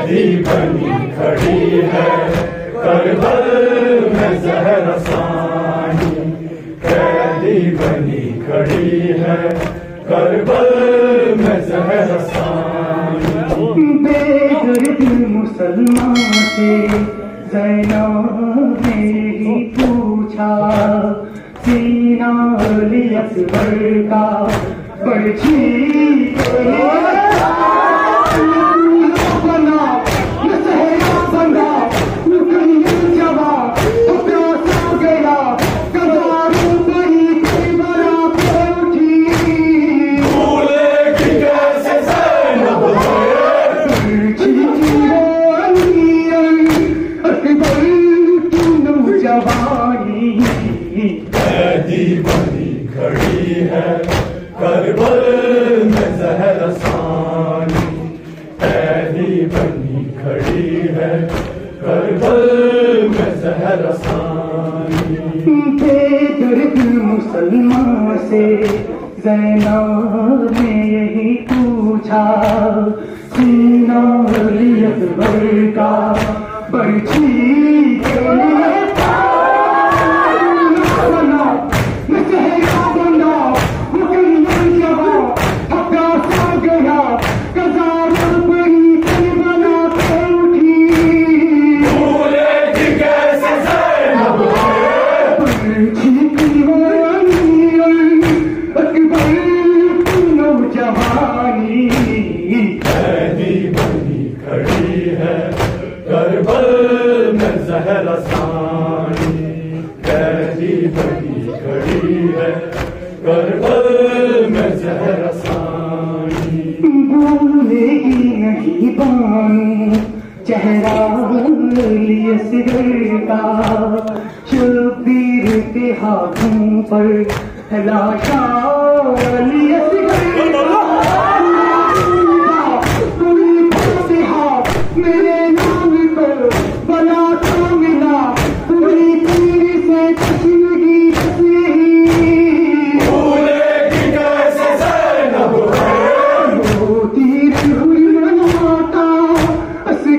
कैदी बनी खड़ी है करबल में जहर सानी कैदी बनी खड़ी है करबल में जहर सानी बेदर्द मुसलमान से ने ही पूछा सीना लिया का बर्छी कैदी बनी खड़ी है। करबल में जहर सानी। कैदी बनी खड़ी है। करबल में जहर सानी। मुसलमान से जैनब ने यही पूछा सीना अकबर का बर्छी चेहरा लिए सिर का शबीर के हाथों पर लाशा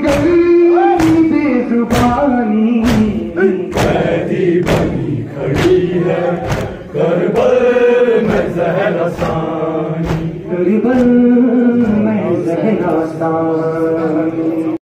असगर बेजुबानी कैदी बनी खड़ी है करबल में जहरसानी करबल में जहरा सा